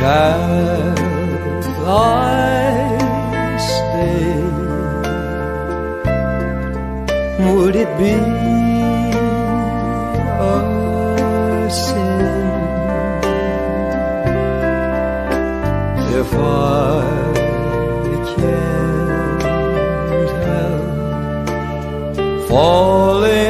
Shall I stay? Would it be a sin if I can't help falling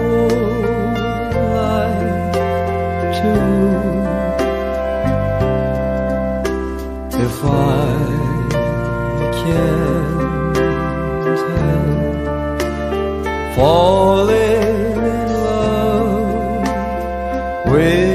If I can't help falling in love with